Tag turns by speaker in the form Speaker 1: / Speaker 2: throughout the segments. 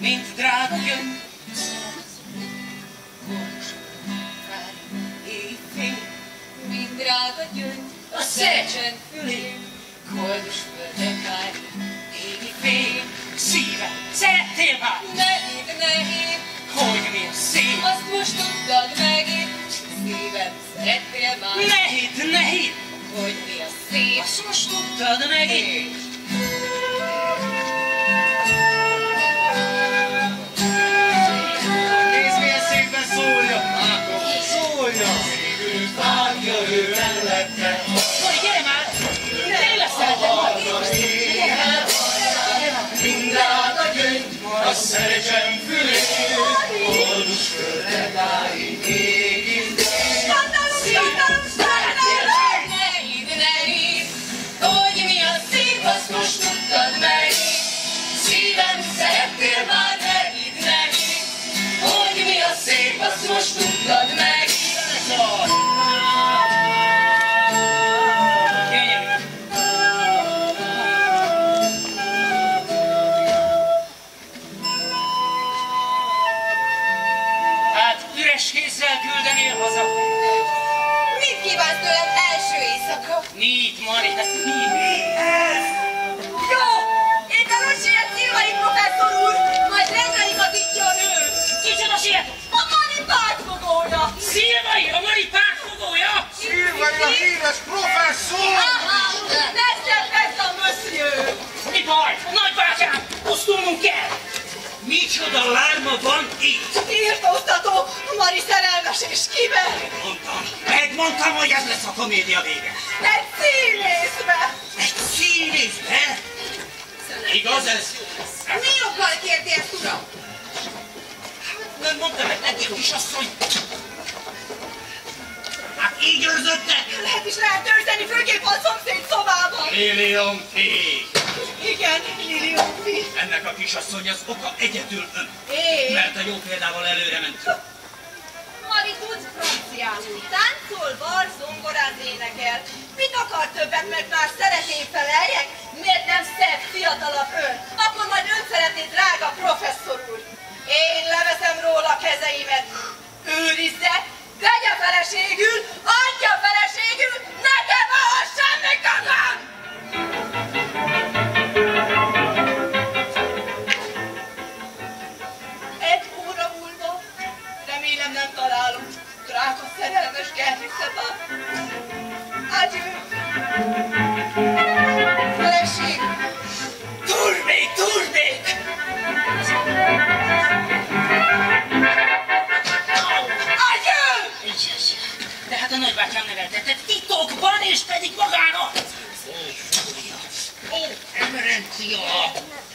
Speaker 1: mint drága gyöngy.
Speaker 2: Mint drága gyöngy, a szerecsen fülén, koldus földek áll, égi fény.
Speaker 1: Szíve, szerettél már?
Speaker 2: Ne hidd, ne hidd,
Speaker 1: Hogy mi a szép?
Speaker 2: azt most tudtad megint, szívem, szerettél már,
Speaker 1: Ne hidd, ne hidd!
Speaker 2: hogy mi a szép.
Speaker 1: Azt most tudtad megint.
Speaker 3: Nézd, a fülén,
Speaker 1: üres kézzel küldenél haza.
Speaker 2: Mit kívánsz tőled első éjszaka?
Speaker 1: Mit, Mari, hát mit?
Speaker 2: Jó! Éppen úgy siet Szilvai professzor úr, majd reggelikatikjon ő.
Speaker 1: Kicsoda sietet?
Speaker 2: A Mari pártfogója!
Speaker 1: Szilvai, a Mari pártfogója?
Speaker 3: Szilvai a híres professzor!
Speaker 2: Aha! Nestor ez a monsieur!
Speaker 1: Mi baj? Nagybátyám, pusztulnunk kell! Micsoda lárma van itt?
Speaker 2: Írtóztató, Mari szerelmes és kivel?
Speaker 1: Mondtam, megmondtam, hogy ez lesz a komédia vége.
Speaker 2: Egy színészbe!
Speaker 1: Egy színészbe? Igaz ez?
Speaker 2: Mi joggal ezt, uram?
Speaker 1: Nem mondtam meg neki, kisasszony? Hát így őrzöttek?
Speaker 2: Lehet is lehet őrzeni, főképp a szomszéd szobában.
Speaker 1: Million fi.
Speaker 2: Igen, milliófi.
Speaker 1: Ennek a kisasszony az oka egyedül ön.
Speaker 2: Én?
Speaker 1: Mert a jó példával előre ment.
Speaker 2: Franciául. Táncol, bar, zongorán énekel. Mit akar többet, mert már szeretné feleljek? Miért nem szebb, fiatalabb ön
Speaker 1: nagybátyám neveltetett titokban, és pedig magának! Ó, Fúria! Ó, emerencia!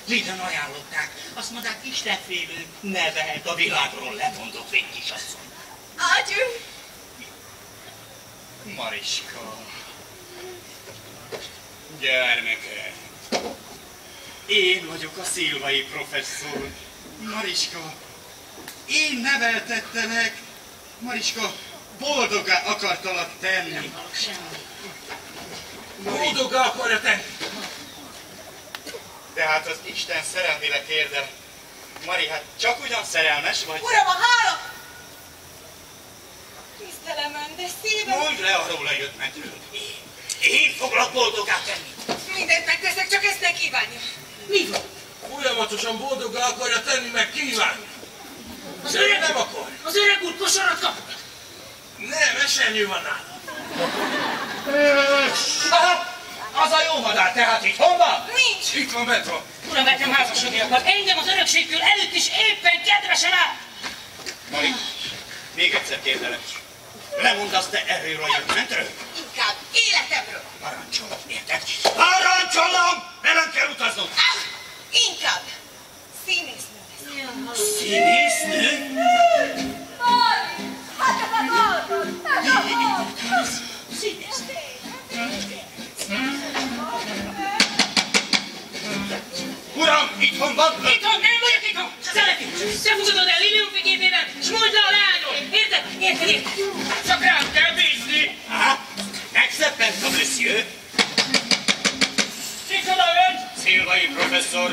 Speaker 1: Minden ajánlották. Azt mondták, Istenfélő nevehet a világról lemondott egy kisasszony.
Speaker 3: Mariska. Gyermeke. Én vagyok a szilvai professzor. Mariska. Én neveltettelek. Mariska, boldogá akartalak tenni.
Speaker 4: Boldogá akarja tenni.
Speaker 3: De hát az Isten szerelmére kérdem. Mari, hát csak ugyan szerelmes vagy?
Speaker 2: Uram, a hála! Tisztelem ön, de szívem...
Speaker 3: Mondj le a róla jött mentről.
Speaker 1: Én foglak boldogá tenni.
Speaker 2: Mindent megteszek, csak ezt ne kívánja.
Speaker 1: Mi van?
Speaker 4: Folyamatosan boldogá akarja tenni, meg kívánni.
Speaker 1: Az öreg,
Speaker 4: Nem akar.
Speaker 1: az öreg úr kosarat kap.
Speaker 4: Nem, esernyő van nála.
Speaker 3: Aha, az a jó madár, tehát itt hol van?
Speaker 2: Nincs!
Speaker 4: Itt van van.
Speaker 1: Uram, nekem házasodni akar. Engem az örökségtől előtt is éppen kedvesen áll.
Speaker 3: Mari, még egyszer kérdelek. Lemondasz te erről a jöttmentről?
Speaker 2: Inkább életemről.
Speaker 3: Parancsolom, érted? Parancsolom! Velem kell utaznod!
Speaker 2: Ah, inkább színésznő lesz.
Speaker 3: Színésznő?
Speaker 2: Hát ez a dolgod! Ez a dolgod!
Speaker 1: Színésznő.
Speaker 3: Uram, itthon van!
Speaker 1: Itthon, nem vagyok itthon! Szeretni! Te fogadod el Lilium figépében, s mondd le a lányról! Érted? Érted? Érted?
Speaker 4: Csak rám kell bízni.
Speaker 3: Hát, megszeppent a monsieur.
Speaker 1: Micsoda ön?
Speaker 3: Szilvai professzor.